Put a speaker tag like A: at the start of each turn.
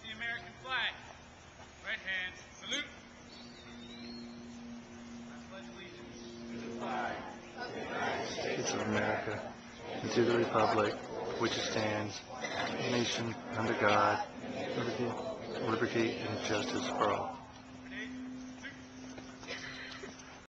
A: The American flag. Right hand, salute. I pledge allegiance
B: States of America and to the republic which stands, nation under God, liberty, liberty and justice for all.